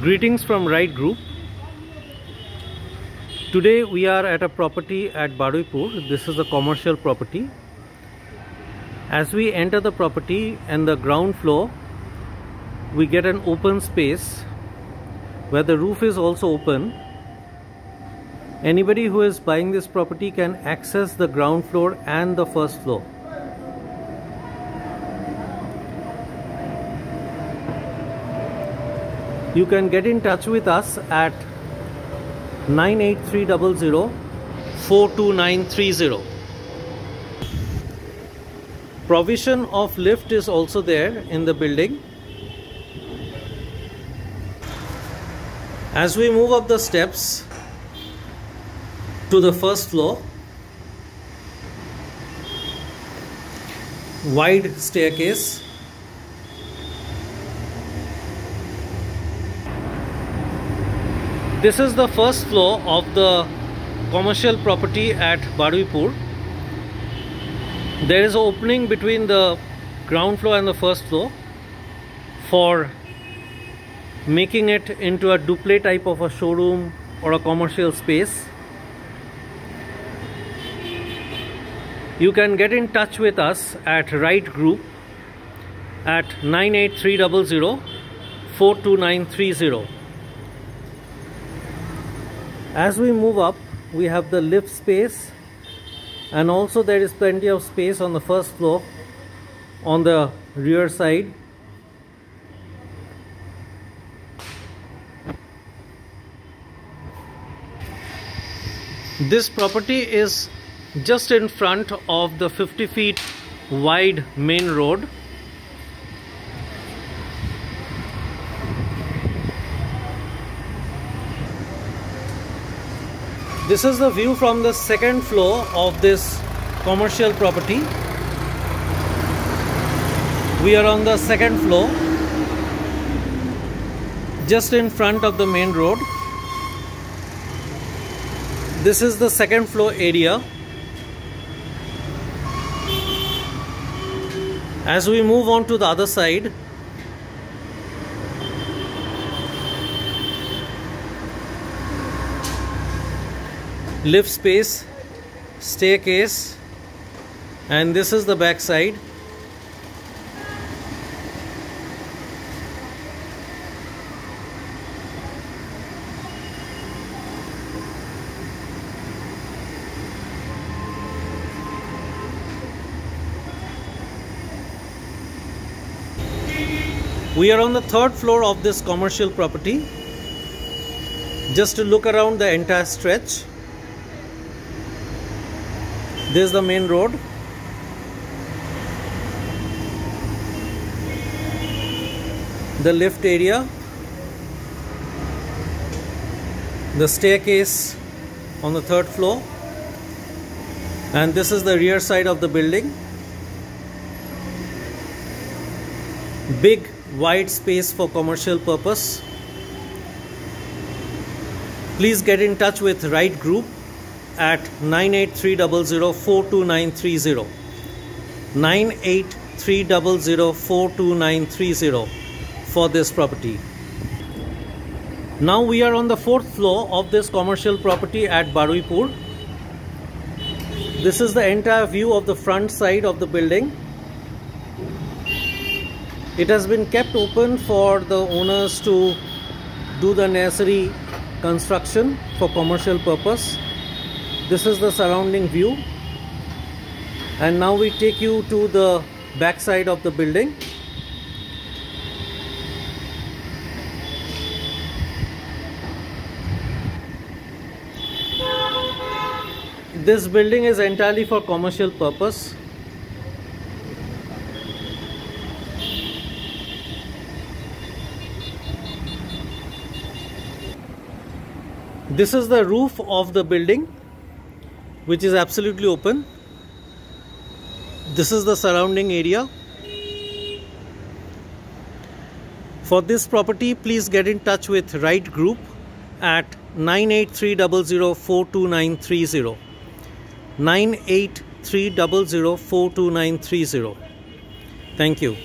Greetings from Right Group. Today we are at a property at Baruipur. This is a commercial property. As we enter the property and the ground floor, we get an open space where the roof is also open. Anybody who is buying this property can access the ground floor and the first floor. You can get in touch with us at 98300 42930. Provision of lift is also there in the building. As we move up the steps to the first floor, wide staircase This is the first floor of the commercial property at Baruipur. There is an opening between the ground floor and the first floor for making it into a duplex type of a showroom or a commercial space. You can get in touch with us at Right Group at 98300 42930 as we move up we have the lift space and also there is plenty of space on the first floor on the rear side. This property is just in front of the 50 feet wide main road This is the view from the second floor of this commercial property. We are on the second floor just in front of the main road. This is the second floor area. As we move on to the other side, lift space staircase and this is the back side We are on the third floor of this commercial property. Just to look around the entire stretch this is the main road. The lift area. The staircase on the third floor. And this is the rear side of the building. Big wide space for commercial purpose. Please get in touch with right group at 98300 98300 for this property. Now we are on the fourth floor of this commercial property at Baruipur. This is the entire view of the front side of the building. It has been kept open for the owners to do the necessary construction for commercial purpose this is the surrounding view. And now we take you to the back side of the building. This building is entirely for commercial purpose. This is the roof of the building which is absolutely open. This is the surrounding area. For this property please get in touch with right group at 98300 98300 thank you